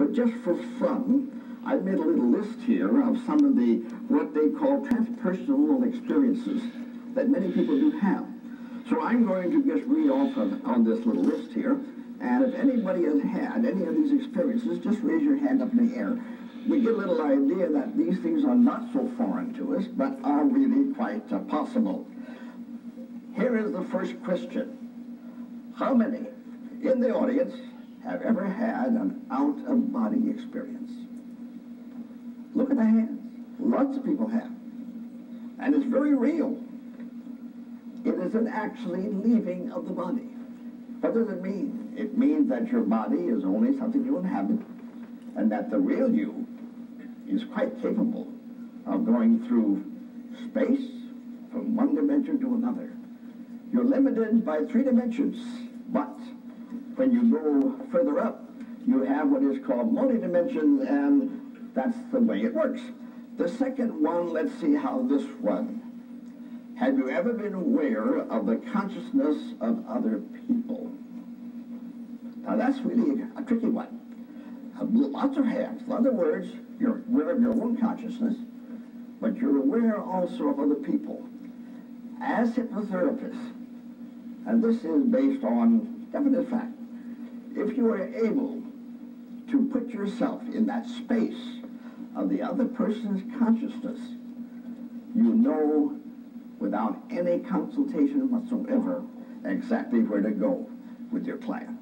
But just for fun, I made a little list here of some of the what they call transpersonal experiences that many people do have. So I'm going to just read off of, on this little list here. And if anybody has had any of these experiences, just raise your hand up in the air. We get a little idea that these things are not so foreign to us, but are really quite uh, possible. Here is the first question. How many in the audience have ever had an out-of-body experience? Look at the hands. Lots of people have. And it's very real. It is an actually leaving of the body. What does it mean? It means that your body is only something you inhabit, and that the real you is quite capable of going through space from one dimension to another. You're limited by three dimensions, but when you go further up, you have what is called multi-dimensions, and that's the way it works. The second one, let's see how this one. Have you ever been aware of the consciousness of other people? Now that's really a, tricky one. Lots of hands. In other words, you're aware of your own consciousness, but you're aware also of other people. As hypnotherapists, and this is based on definite fact, if you are able to put yourself in that space of the other person's consciousness, you know without any consultation whatsoever exactly where to go with your client.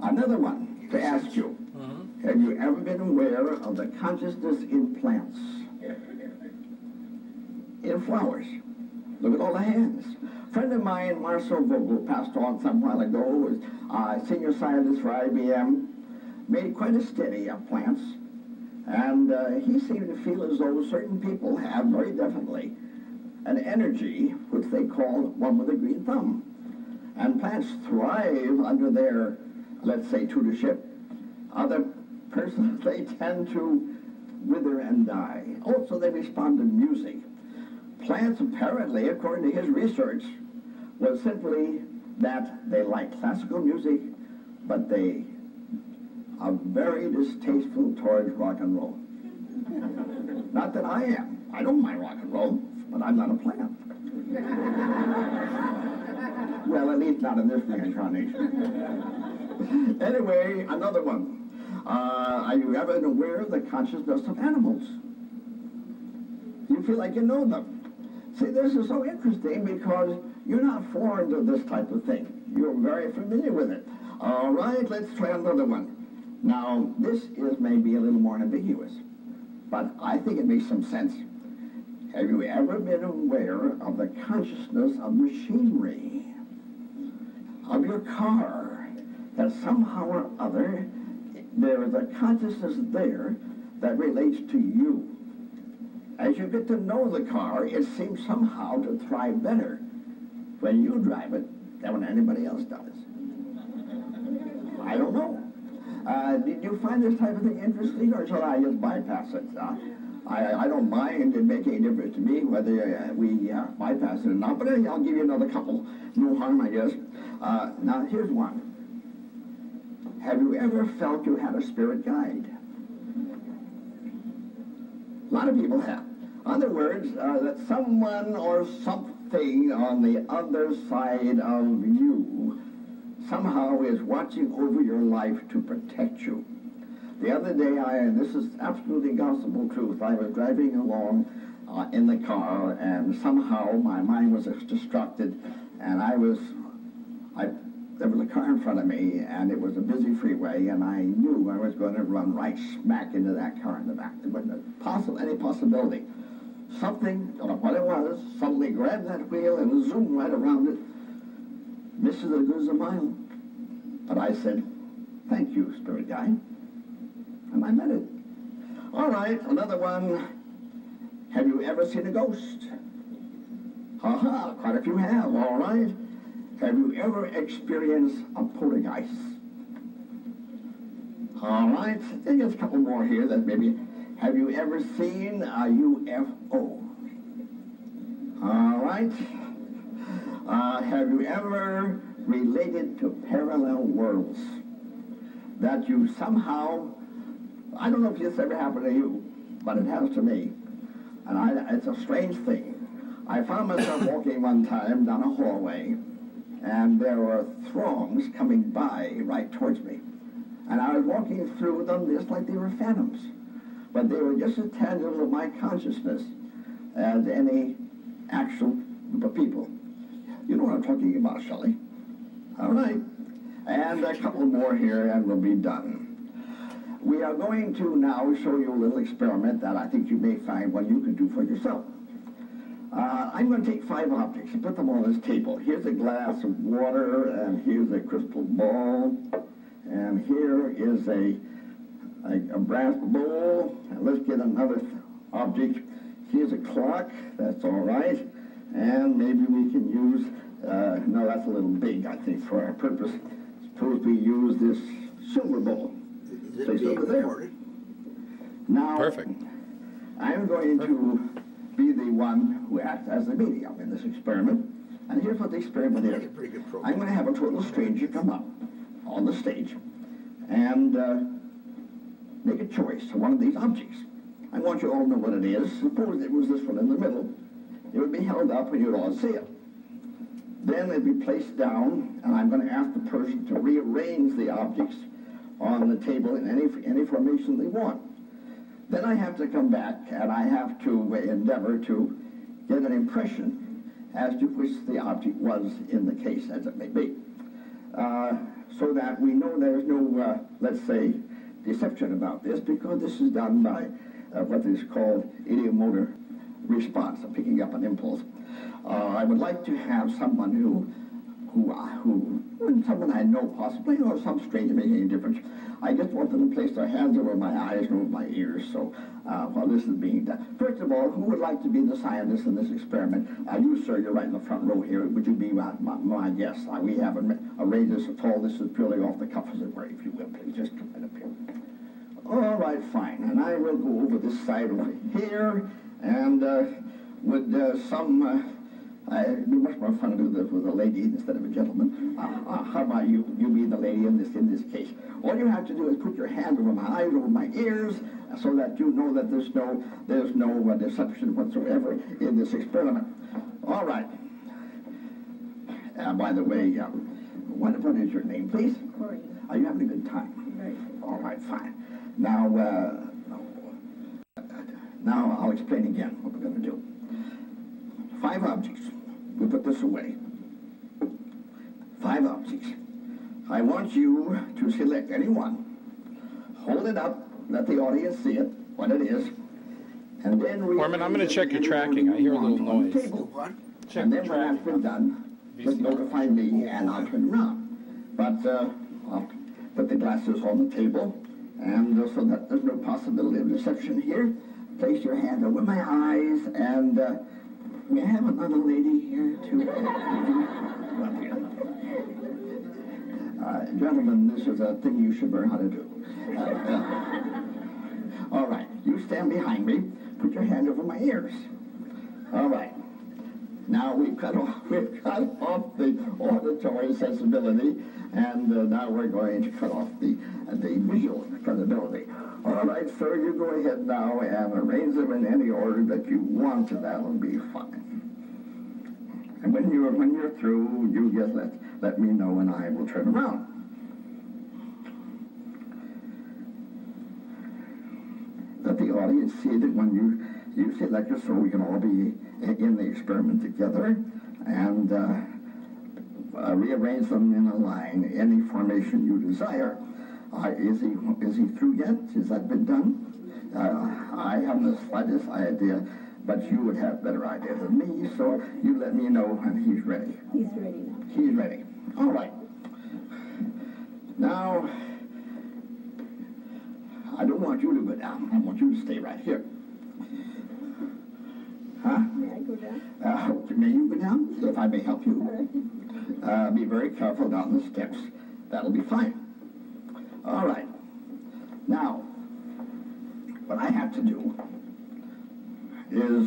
Another one to ask you, uh-huh. have you ever been aware of the consciousness in plants? In flowers. Look at all the hands. A friend of mine, Marcel Vogel, passed on some while ago, was uh, senior scientist for IBM, made quite a study of plants, and uh, he seemed to feel as though certain people have very definitely an energy which they call one with a green thumb. And plants thrive under their, let's say, tutorship. Other persons, they tend to wither and die. Also, they respond to music. Plants, apparently, according to his research, was simply that they like classical music, but they are very distasteful towards rock and roll. Not that I am. I don't mind rock and roll, but I'm not a plant. well, at least not in this reincarnation. anyway, another one. Uh, are you ever aware of the consciousness of animals? You feel like you know them. See, this is so interesting because you're not foreign to this type of thing. You're very familiar with it. All right, let's try another one. Now, this is maybe a little more ambiguous, but I think it makes some sense. Have you ever been aware of the consciousness of machinery, of your car, that somehow or other there is a consciousness there that relates to you? As you get to know the car, it seems somehow to thrive better when you drive it than when anybody else does. I don't know. Uh, did you find this type of thing interesting, or shall I just bypass it? Uh, I, I don't mind. It make any difference to me whether uh, we uh, bypass it or not. But anyway, I'll give you another couple. No harm, I guess. Uh, now, here's one. Have you ever felt you had a spirit guide? A lot of people have. Other words, uh, that someone or something on the other side of you somehow is watching over your life to protect you. The other day, I, and this is absolutely gospel truth, I was driving along uh, in the car, and somehow my mind was distracted, and I was, I, there was a car in front of me, and it was a busy freeway, and I knew I was going to run right smack into that car in the back. There wasn't possible, any possibility. Something, know what it was, suddenly grabbed that wheel and zoomed right around it, misses as good as a mile. But I said, thank you, spirit guide. And I meant it. All right, another one. Have you ever seen a ghost? Ha ha, quite a few have, all right. Have you ever experienced a poltergeist? All right, there's a couple more here that maybe. Have you ever seen a UFO? All right. Uh, have you ever related to parallel worlds? that you somehow, I don't know if this ever happened to you, but it has to me. And I, it's a strange thing. I found myself walking one time down a hallway, and there were throngs coming by right towards me. And I was walking through them just like they were phantoms. But they were just as tangible to my consciousness as any actual group of people. You know what I'm talking about, Shelley? All right. And a couple more here and we'll be done. We are going to now show you a little experiment that I think you may find one you can do for yourself. Uh, I'm going to take five objects and put them on this table. Here's a glass of water, and here's a crystal ball, and here is a, a, a brass bowl. And let's get another object. Here's a clock. That's all right. And maybe we can use, uh, no, that's a little big, I think, for our purpose. Suppose we use this silver bowl. Is Place it being over there. recorded? Now, Perfect. I'm going to be the one who acts as the medium in this experiment. And here's what the experiment is. a pretty good I'm going to have a total stranger come up on the stage and uh, make a choice of one of these objects. I want you all to know what it is. Suppose it was this one in the middle. It would be held up and you'd all see it. Then it'd be placed down, and I'm going to ask the person to rearrange the objects on the table in any, any formation they want. Then I have to come back and I have to endeavor to get an impression as to which the object was in the case, as it may be. Uh, so that we know there's no, uh, let's say, deception about this because this is done by uh, what is called ideomotor response, of picking up an impulse. Uh, I would like to have someone who who, uh, who, someone I know possibly, or some stranger making any difference. I just want them to place their hands over my eyes and over my ears, so uh, while this is being done. First of all, who would like to be the scientist in this experiment? Uh, you, sir, you're right in the front row here. Would you be my, my, my guest? Uh, we haven't arranged this at all. This is purely off the cuff, as it were, if you will. Please just come right up here. All right, fine. And I will go over this side over here, and uh, would uh, some... Uh, I- It'd be much more fun to do this with a lady instead of a gentleman. Uh, uh, how about you? You be the lady in this in this case. All you have to do is put your hand over my eyes, over my ears, so that you know that there's no there's no uh, deception whatsoever in this experiment. All right. Uh, by the way, um, what what is your name, please? Corey. Are you having a good time? All right, fine. Now, uh, now I'll explain again what we're going to do. Five objects. We put this away. Five objects. I want you to select any one, hold it up, let the audience see it, what it is, and then we. Foreman, I'm gonna check your tracking. I hear a little noise. What? Check And the then when that's been tracking. done, just notify me and I'll turn around. But uh, I'll put the glasses on the table, and uh, so that there's no possibility of deception here. Place your hand over my eyes, and uh, I have another lady here too? Here. Uh, gentlemen, this is a thing you should learn how to do. Uh, uh, all right, you stand behind me. Put your hand over my ears. All right. Now we've cut off, we've cut off the auditory sensibility, and uh, now we're going to cut off the uh, the visual credibility. All right, sir, you go ahead now and arrange them in any order that you want, and that'll be fine. And when you're when you're through, you just let let me know, and I will turn around. Let the audience see that when you you select it, so we can all be in, the experiment together, and uh, uh, rearrange them in a line, any formation you desire. Uh, is he is he through yet? Has that been done? Uh, I haven't the slightest idea, but you would have better idea than me, so you let me know when he's ready. He's ready now. He's ready. All right. Now, I don't want you to go down. I want you to stay right here. Uh, you go down, if I may help you? Uh, be very careful down the steps. That'll be fine. All right. Now, what I have to do is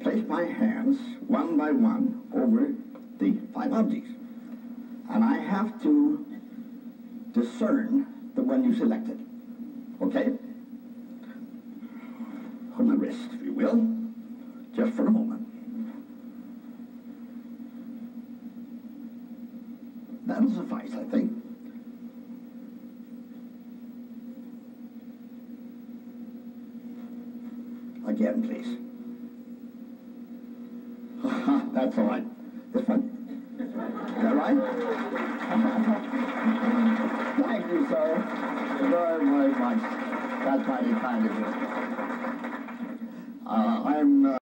place my hands one by one over the five objects. And I have to discern the one you selected. Okay? On the wrist, if you will, just for a moment. That'll suffice, I think. Again, please. That's all right. This one. Is that right? Thank you, sir. Very, very much. That's mighty kind of you. Uh, I'm. Uh